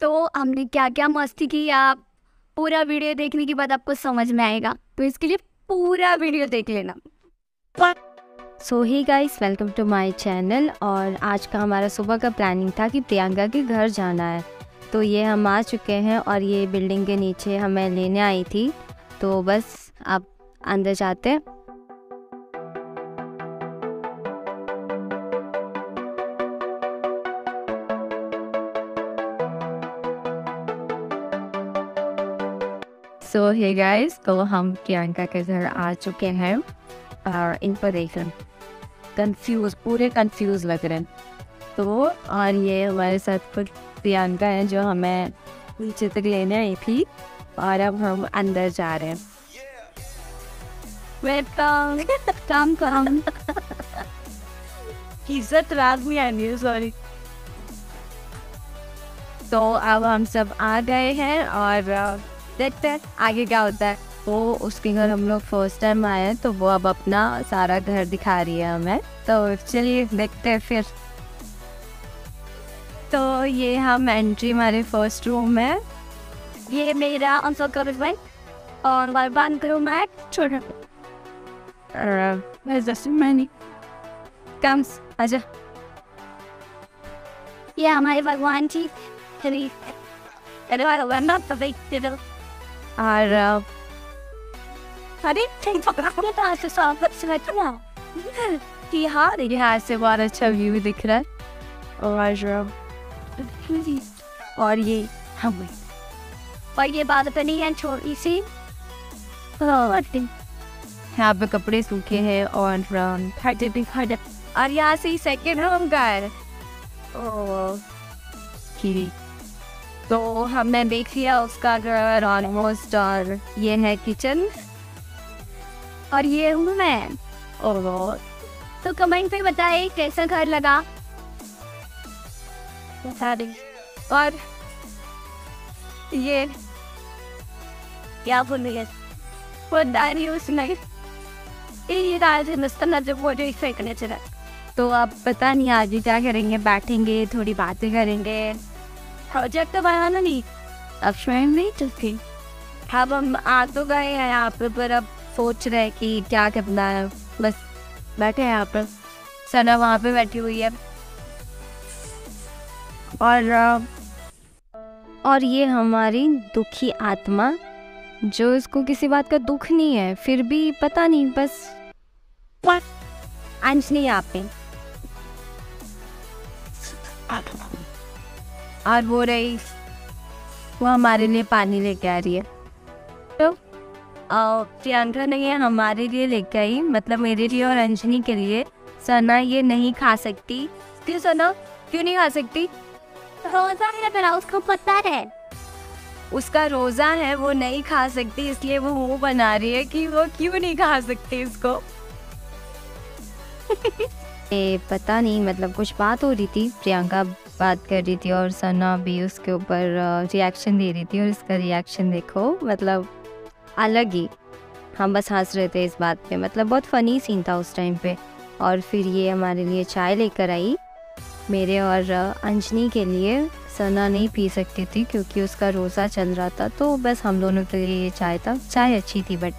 तो हमने क्या क्या मस्ती की आप पूरा वीडियो देखने के बाद आपको समझ में आएगा? तो इसके लिए पूरा वीडियो देख लेना। So hi guys welcome to my channel और आज का हमारा सुबह का प्लानिंग था कि प्रियंका के घर जाना है। तो ये हम आ चुके हैं और ये बिल्डिंग के नीचे हमें लेने आई थी। तो बस आप अंदर जाते सो हे गाइस तो हम प्रियंका के घर आ चुके हैं और इन पर देख रहे कंफ्यूज पूरे कंफ्यूज लग रहे हैं। तो और ये हमारे साथ कुछ प्रियंका है जो हमें नीचे तक लेने आई थी और अब हम अंदर जा रहे हैं। वेलकम कम कम इज़्ज़त रात में आई है सॉरी तो अब हम सब आ गए हैं और देखते हैं आगे क्या होता है। तो उसके घर हम लोग फ़र्स्ट टाइम आए हैं तो वो अब अपना सारा घर दिखा रही है हमें। तो चलिए देखते हैं फिर। तो ये हम एंट्री हमारे फ़र्स्ट रूम है। ये मेरा और मैं बंद करूँ मैं छोड़। और जैसे मैंने कम्स आजा। ये हमारे भगवान जी। और अरे के तो से हाँ बहुत अच्छा व्यू दिख रहा है। और और ये हम और ये बात तो नहीं है छोटी सी। यहाँ पे कपड़े सूखे हैं और भी और यहाँ से ही सेकेंड रूम का है तो हमने देख लिया उसका घर ऑलमोस्ट और ये है किचन और ये हूँ मैं। और तो कमेंट पे बताए कैसा घर लगा? बता दे और ये क्या बोल रही है वो डायरी उसने ये मस्तना जब वो जो फेंकने चला तो आप पता नहीं, आज ही क्या करेंगे? बैठेंगे, थोड़ी बातें करेंगे। प्रोजेक्ट तो बनाना नहीं। अब स्वयं नहीं चलती अब हम आ तो गए हैं यहाँ पे, पर अब सोच रहे हैं कि क्या करना है। बस बैठे हैं यहाँ पर सना वहाँ पे बैठी हुई है। और और ये हमारी दुखी आत्मा जो इसको किसी बात का दुख नहीं है फिर भी पता नहीं बस। अंजलि यहाँ पे और वो रही वो हमारे लिए पानी लेके आ रही है। तो प्रियंका ने है हमारे लिए लेके आई मतलब मेरे लिए और अंजनी के लिए। सना ये नहीं खा सकती। क्यों सना? क्यों नहीं खा सकती? रोजा है मेरा उसको पता है। उसका रोज़ा है वो नहीं खा सकती इसलिए वो मुँह बना रही है कि वो क्यों नहीं खा सकती इसको? ए, पता नहीं मतलब कुछ बात हो रही थी प्रियंका बात कर रही थी और सना भी उसके ऊपर रिएक्शन दे रही थी और इसका रिएक्शन देखो मतलब अलग ही। हम बस हंस रहे थे इस बात पे मतलब बहुत फ़नी सीन था उस टाइम पे। और फिर ये हमारे लिए चाय लेकर आई। मेरे और अंजनी के लिए सना नहीं पी सकती थी क्योंकि उसका रोज़ा चल रहा था तो बस हम दोनों के लिए ये चाय था। चाय अच्छी थी बट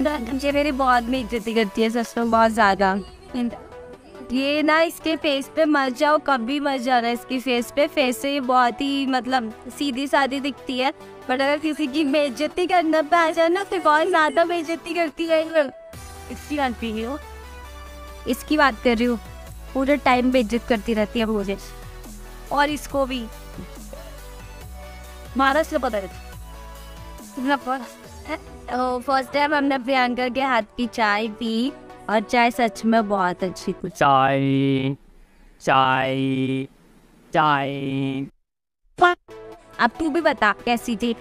मुझे मेरी बहुत बेइज्जती करती है, सच में बहुत ज़्यादा। ये ना इसके फेस पे मर जाओ, कभी मत जाना इसके फेस पे। फेस से बहुत ही मतलब सीधी सादी दिखती है। बट अगर किसी की बेइज्जती करना पे आ जाए ना तो बहुत ज़्यादा बेइज्जती करती है इसकी बात पी रही हो इसकी बात कर रही हूँ। पूरे टाइम बेइज्जत करती रहती है मुझे। और इसको भी। महाराज से पता है? फ़र्स्ट टाइम हमने प्रियंका के हाथ की चाय पी और चाय सच में बहुत अच्छी थी। चाय चाय चाय। अब तू भी बता कैसी थी।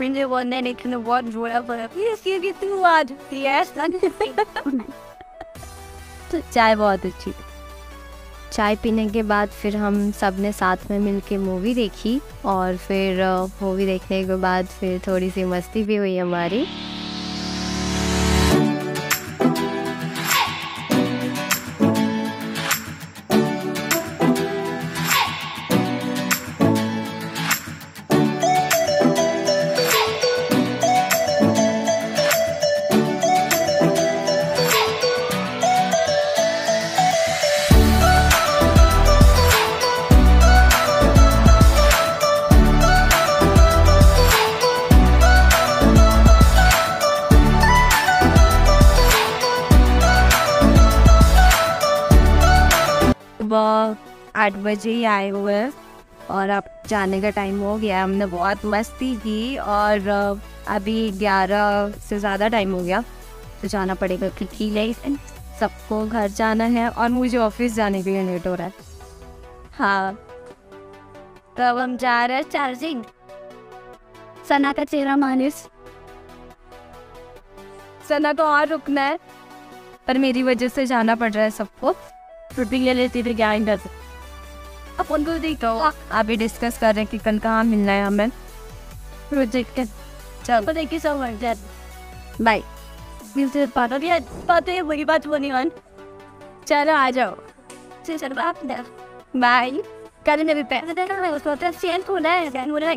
then it can watch whatever. Yes, you get to watch. Yes, तो चाय बहुत अच्छी थी। चाय पीने के बाद फिर हम सबने साथ में मिल के मूवी देखी और फिर मूवी देखने के बाद फिर थोड़ी सी मस्ती भी हुई हमारी। आठ बजे ही आए हुए हैं। और अब जाने का टाइम हो गया हमने बहुत मस्ती की और अभी ग्यारह से ज़्यादा टाइम हो गया। तो जाना पड़ेगा क्योंकि लाइक सबको घर जाना है और मुझे ऑफ़िस जाने के लिए लेट हो रहा है। हाँ। तो हम जा रहे हैं चार्जिंग सना का चेहरा मालिश सना को और रुकना है। पर मेरी वजह से जाना पड़ रहा है सबको। छुट्टी ले लेती थी क्या कर अब उनको देखो अभी डिस्कस कर रहे हैं कि कल कहाँ मिलना है हमें। प्रोजेक्ट चलो। Thank you so much bye मिलते पार्टनर भी बात हैं वही बात होनी है। चलो आ जाओ। चलो आप बाय कल मेरे पैसे देना है उसको तो सेल होना है मुझे